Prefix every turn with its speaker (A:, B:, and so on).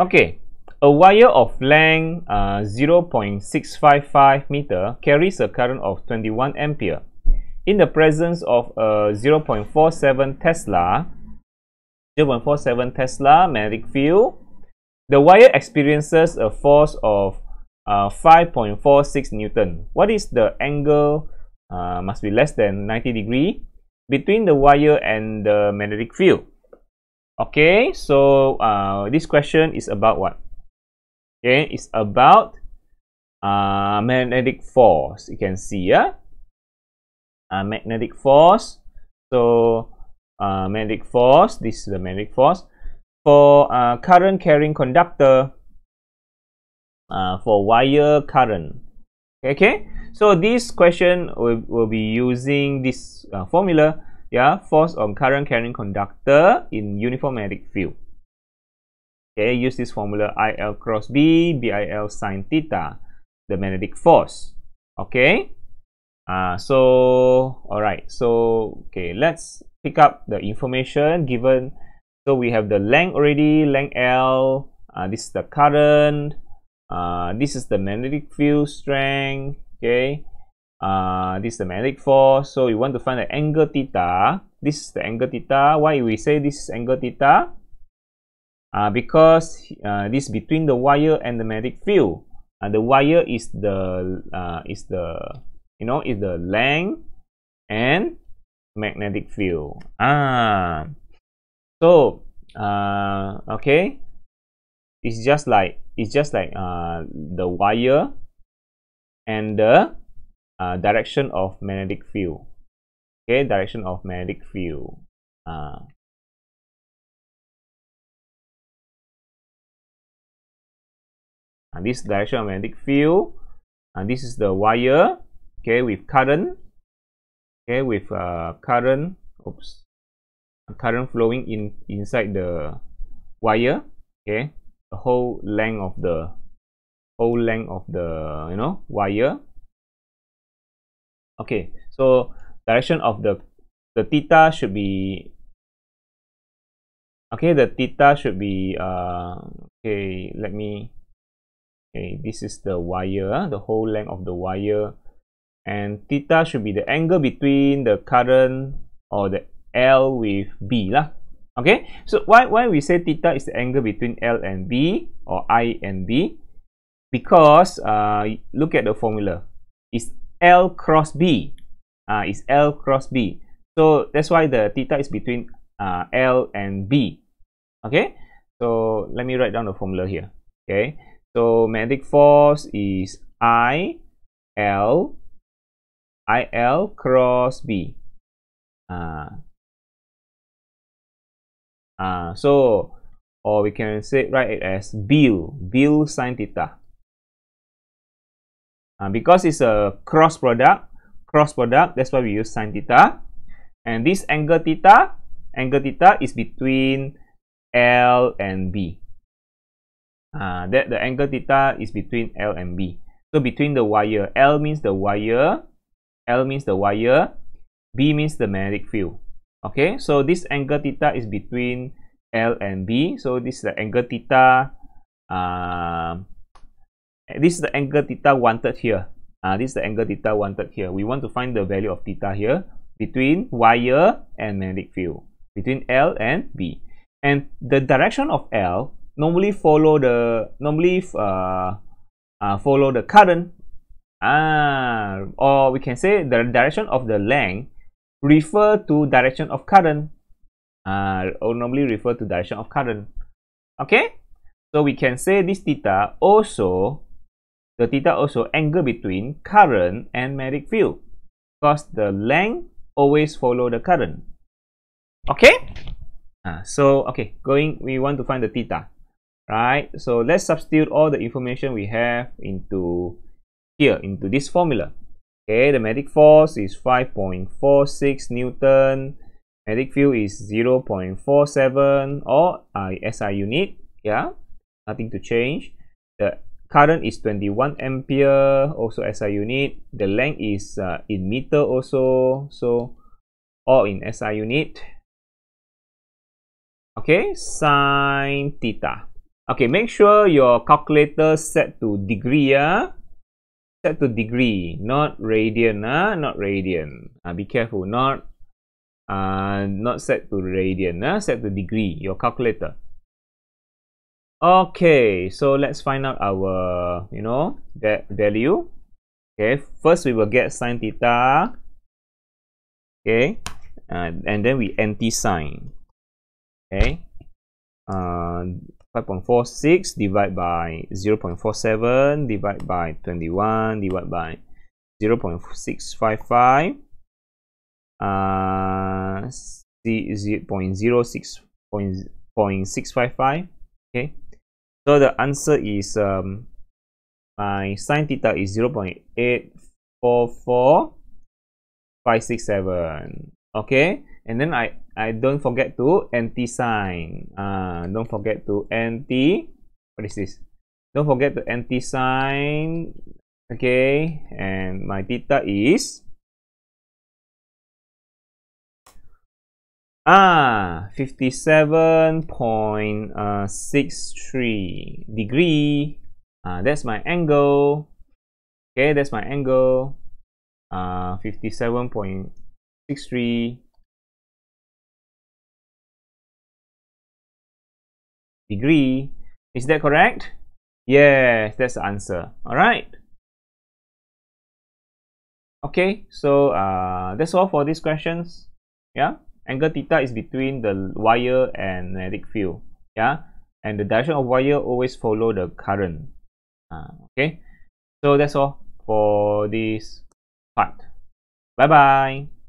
A: Okay, a wire of length uh, 0.655 meter carries a current of 21 ampere. In the presence of a 0.47 Tesla, 0.47 Tesla magnetic field, the wire experiences a force of uh, 5.46 Newton. What is the angle? Uh, must be less than 90 degree between the wire and the magnetic field. Okay, so uh, this question is about what? Okay, it's about uh, magnetic force. You can see, yeah, uh, magnetic force. So uh, magnetic force. This is the magnetic force for uh, current carrying conductor uh, for wire current. Okay, so this question will, will be using this uh, formula yeah force on current carrying conductor in uniform magnetic field. Okay use this formula il cross b bil sine theta the magnetic force. Okay? Uh, so all right so okay let's pick up the information given. So we have the length already length l uh, this is the current uh, this is the magnetic field strength okay uh, this is the magnetic force so we want to find the angle theta. This is the angle theta. Why we say this is angle theta? Uh, because uh, this between the wire and the magnetic field. Uh, the wire is the uh, is the you know is the length and magnetic field. Ah. So uh, okay. It's just like it's just like uh, the wire and the uh, direction of magnetic field. Okay direction of magnetic field. Uh, and this direction of magnetic field and this is the wire okay with current okay with uh, current oops current flowing in inside the wire okay the whole length of the whole length of the you know wire okay so direction of the the theta should be okay the theta should be uh okay let me okay this is the wire the whole length of the wire. And theta should be the angle between the current or the L with B lah. Okay so why why we say theta is the angle between L and B or I and B? Because uh, look at the formula. It's L cross B uh, is L cross B. So that's why the theta is between uh, L and B. Okay, so let me write down the formula here. Okay, so magnetic force is I L I L cross B. Uh, uh, so or we can say write it as Bill Bill sine theta. Uh, because it's a cross product, cross product that's why we use sine theta. And this angle theta angle theta is between L and B. Uh, that the angle theta is between L and B. So between the wire L means the wire L means the wire B means the magnetic field. Okay so this angle theta is between L and B. So this is the angle theta uh, this is the angle theta wanted here. Uh, this is the angle theta wanted here. We want to find the value of theta here between wire and magnetic field, between L and B. And the direction of L normally follow the normally uh, uh, follow the current. Ah, or we can say the direction of the length refer to direction of current. Uh, or normally refer to direction of current. Okay? So we can say this theta also the theta also angle between current and magnetic field. Because the length always follow the current. Okay? Uh, so okay going we want to find the theta right? So let's substitute all the information we have into here into this formula. Okay the magnetic force is 5.46 newton. Magnetic field is 0.47 or uh, SI unit yeah? Nothing to change. The current is 21 ampere also SI unit the length is uh, in meter also so all in SI unit okay sine theta Okay, make sure your calculator set to degree, yeah? Set to degree, not radian, huh? not radian. Uh, be careful, not uh, not set to radian, huh? set to degree, your calculator. Okay, so let's find out our, you know, that value. Okay, first we will get sine theta. Okay, uh, and then we anti-sine. Okay, uh, 5.46 divided by 0.47 divided by 21 divided by 0.655 uh 0.06.655 okay so the answer is um my sine theta is 0.844567 okay? And then I I don't forget to anti-sine. Uh don't forget to anti what is this? Don't forget to anti-sine. Okay? And my theta is ah 57.63 uh, degree uh, that's my angle okay that's my angle uh 57.63 degree. Is that correct? Yes, that's the answer. All right. Okay, so uh, that's all for these questions. Yeah, angle theta is between the wire and magnetic field. Yeah, and the direction of wire always follow the current. Uh, okay, so that's all for this part. Bye bye.